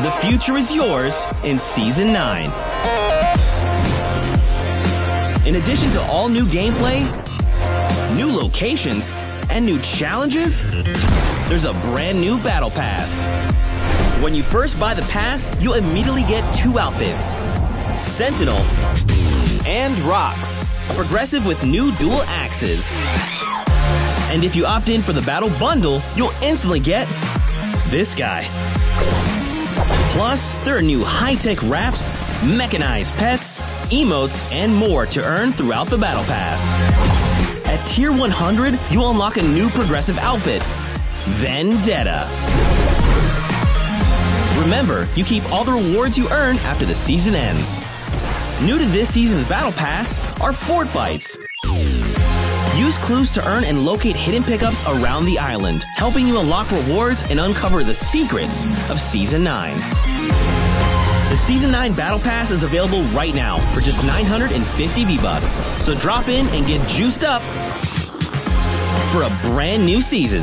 The future is yours in Season 9. In addition to all new gameplay, new locations, and new challenges, there's a brand new Battle Pass. When you first buy the pass, you'll immediately get two outfits Sentinel and Rox, progressive with new dual axes. And if you opt in for the Battle Bundle, you'll instantly get this guy. Plus, there are new high tech wraps, mechanized pets, emotes, and more to earn throughout the Battle Pass. At Tier 100, you'll unlock a new progressive outfit Vendetta. Remember, you keep all the rewards you earn after the season ends. New to this season's Battle Pass are Fortbytes. Use clues to earn and locate hidden pickups around the island, helping you unlock rewards and uncover the secrets of Season 9. The Season 9 Battle Pass is available right now for just 950 V-Bucks. So drop in and get juiced up for a brand new season.